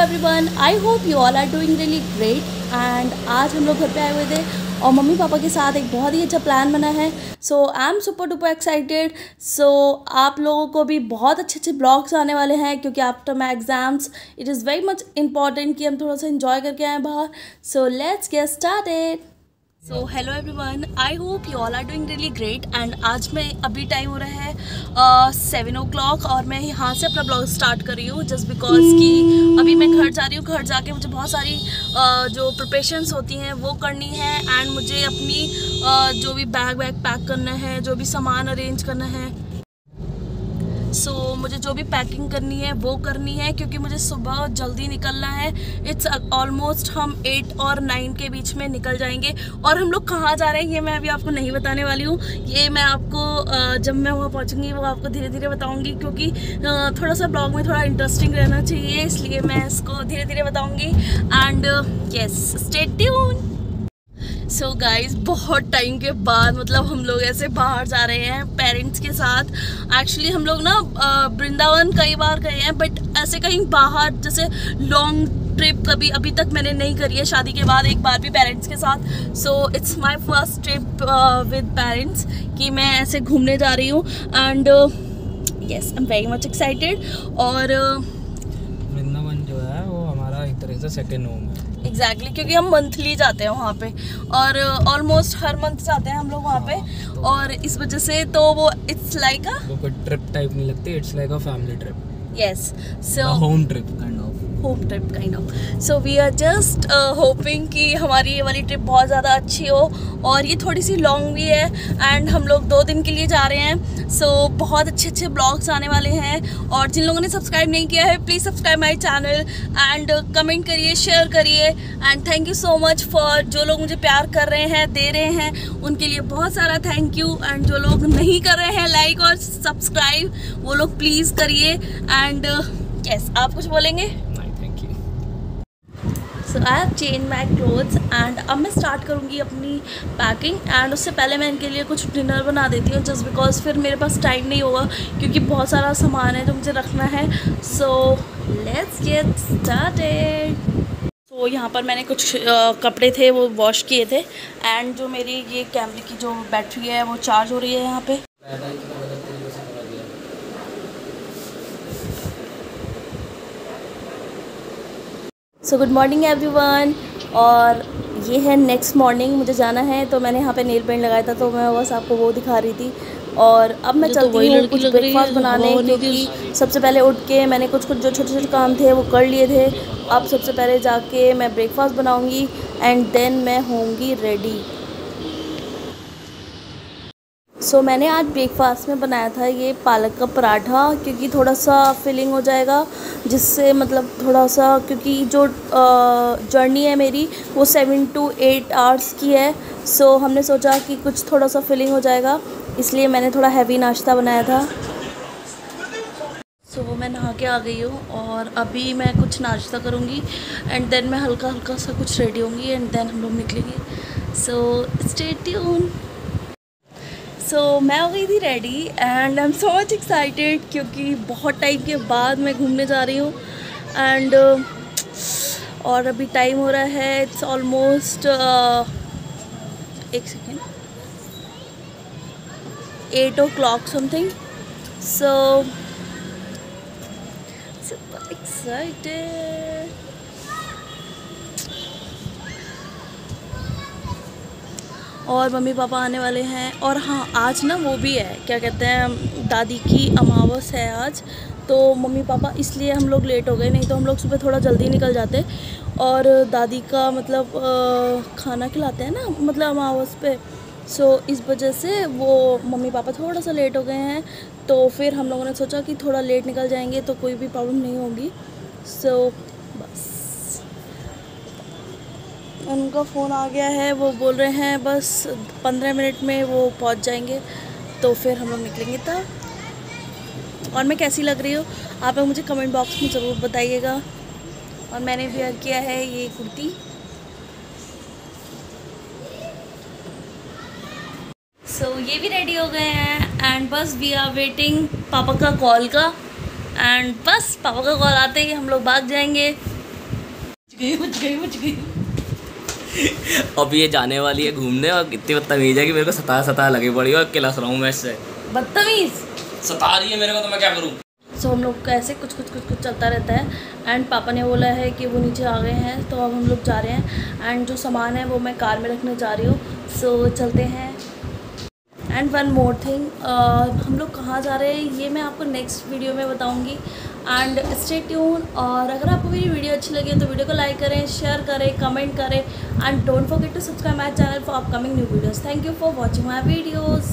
Everyone I hope you all are doing really great and आज हम लोग घर पे आए हुए थे और मम्मी पापा के साथ एक बहुत ही अच्छा प्लान बना है. So I am super duper excited so आप लोगों को भी बहुत अच्छे अच्छे ब्लॉग्स आने वाले हैं क्योंकि after my exams it is very much important कि हम थोड़ा सा इन्जॉय करके आए बाहर. So let's get started so hello everyone I hope you all are doing really great and आज मैं अभी टाइम हो रहा है सेवन ओ क्लॉक और मैं यहाँ से अपना ब्लॉग स्टार्ट कर रही हूँ जस्ट बिकॉज़ कि अभी मैं घर जा रही हूँ घर जाके मुझे बहुत सारी uh, जो प्रिपरेशंस होती हैं वो करनी है एंड मुझे अपनी uh, जो भी बैग वैग पैक करना है जो भी सामान अरेंज करना है सो so, मुझे जो भी पैकिंग करनी है वो करनी है क्योंकि मुझे सुबह जल्दी निकलना है। इट्स ऑलमोस्ट हम एट और नाइन के बीच में निकल जाएँगे। और हम लोग कहाँ जा रहे हैं ये मैं अभी आपको नहीं बताने वाली हूँ। ये मैं आपको जब मैं वहाँ पहुँचूँगी वो आपको धीरे धीरे बताऊँगी क्योंकि थोड़ा सा ब्लॉग में थोड़ा इंटरेस्टिंग रहना चाहिए इसलिए मैं इसको धीरे धीरे बताऊँगी। And yes stay tune so so guys बहुत टाइम के बाद मतलब हम लोग ऐसे बाहर जा रहे हैं पेरेंट्स के साथ। एक्चुअली हम लोग ना वृंदावन कई बार गए हैं बट ऐसे कहीं बाहर, जैसे लॉन्ग ट्रिप कभी अभी तक मैंने नहीं करी है। शादी के बाद एक बार भी पेरेंट्स के साथ। So it's my first trip with parents कि मैं ऐसे घूमने जा रही हूँ। And yes I am very much excited और वृंदावन जो है, वो हमारा एक तरह से सेकेंड होम है। एग्जैक्टली exactly, क्योंकि हम मंथली जाते हैं वहाँ पे और ऑलमोस्ट uh, हर मंथ जाते हैं हम लोग वहाँ पे हाँ, तो और इस वजह से तो वो it's like a trip type नहीं लगती it's like a family trip yes so home trip kind of home trip kind of so we are just hoping कि हमारी ये वाली ट्रिप बहुत ज़्यादा अच्छी हो और ये थोड़ी सी लॉन्ग भी है एंड हम लोग दो दिन के लिए जा रहे हैं। सो so, बहुत अच्छे अच्छे ब्लॉग्स आने वाले हैं और जिन लोगों ने सब्सक्राइब नहीं किया है please subscribe my channel and comment करिए शेयर करिए and thank you so much for जो लोग मुझे प्यार कर रहे हैं दे रहे हैं उनके लिए बहुत सारा थैंक यू एंड जो लोग नहीं कर रहे हैं लाइक और सब्सक्राइब वो लोग प्लीज़ करिए एंड यस आप कुछ बोलेंगे? So I have change my clothes and अब मैं स्टार्ट करूँगी अपनी पैकिंग एंड उससे पहले मैं इनके लिए कुछ डिनर बना देती हूँ जस्ट बिकॉज़ फिर मेरे पास टाइम नहीं होगा क्योंकि बहुत सारा सामान है जो मुझे रखना है। सो लेट्स गेट स्टार्टेड तो यहाँ पर मैंने कुछ कपड़े थे वो वॉश किए थे एंड जो मेरी ये कैमरे की जो बैटरी है वो चार्ज हो रही है यहाँ पे। सो गुड मॉर्निंग एवरीवन और ये है नेक्स्ट मॉर्निंग मुझे जाना है तो मैंने यहाँ पे नेल पेंट लगाया था तो मैं बस आपको वो दिखा रही थी। और अब मैं तो चलती हूँ कुछ ब्रेकफास्ट बनाने क्योंकि सबसे पहले उठ के मैंने कुछ कुछ जो छोटे छोटे काम थे वो कर लिए थे। अब सबसे पहले जाके मैं ब्रेकफास्ट बनाऊँगी एंड देन मैं होंगी रेडी सो so, मैंने आज ब्रेकफास्ट में बनाया था ये पालक का पराठा क्योंकि थोड़ा सा फिलिंग हो जाएगा जिससे मतलब थोड़ा सा क्योंकि जो जर्नी है मेरी वो सेवन टू एट आवर्स की है। सो so, हमने सोचा कि कुछ थोड़ा सा फिलिंग हो जाएगा इसलिए मैंने थोड़ा हैवी नाश्ता बनाया था। सो so, मैं नहा के आ गई हूँ और अभी मैं कुछ नाश्ता करूँगी एंड देन मैं हल्का हल्का सा कुछ रेडी होंगी एंड देन हम लोग निकलेंगे। So stay tune so so, मैं हो गई थी ready and I am so much excited क्योंकि बहुत टाइम के बाद मैं घूमने जा रही हूँ एंड uh, और अभी टाइम हो रहा है इट्स ऑलमोस्ट uh, एक second eight o'clock something so excited और मम्मी पापा आने वाले हैं। और हाँ आज ना वो भी है क्या कहते हैं दादी की अमावस है आज। तो मम्मी पापा इसलिए हम लोग लेट हो गए नहीं तो हम लोग सुबह थोड़ा जल्दी निकल जाते। और दादी का मतलब खाना खिलाते हैं ना मतलब अमावस पे। सो so, इस वजह से वो मम्मी पापा थोड़ा सा लेट हो गए हैं। तो फिर हम लोगों ने सोचा कि थोड़ा लेट निकल जाएँगे तो कोई भी प्रॉब्लम नहीं होगी। सो बस उनका फ़ोन आ गया है वो बोल रहे हैं बस पंद्रह मिनट में वो पहुँच जाएँगे तो फिर हम लोग निकलेंगे तब। और मैं कैसी लग रही हूँ? आप लोग मुझे कमेंट बॉक्स में ज़रूर बताइएगा। और मैंने वेयर किया है ये कुर्ती। सो so, ये भी रेडी हो गए हैं एंड बस वी आर वेटिंग पापा का कॉल का। एंड बस पापा का कॉल आते ही हम लोग भाग जाएँगे। गई बच गई बच गई। अब ये जाने वाली है घूमने और कितनी बदतमीज है कि मेरे को सता सता लगे पड़ी और किलस रहा हूँ मैं इससे। बदतमीज? सता रही है मेरे को तो मैं क्या करूँ? सो हम लोग का ऐसे कुछ कुछ कुछ कुछ चलता रहता है। एंड पापा ने बोला है कि वो नीचे आ गए हैं तो अब हम लोग जा रहे हैं। एंड जो सामान है वो मैं कार में रखने जा रही हूँ। सो so, चलते हैं। एंड वन मोर थिंग हम लोग कहाँ जा रहे हैं ये मैं आपको नेक्स्ट वीडियो में बताऊँगी। एंड स्टे ट्यून और अगर आपको मेरी वीडियो अच्छी लगी तो वीडियो को लाइक करें शेयर करें कमेंट करें and don't forget to subscribe my channel for upcoming new videos thank you for watching my videos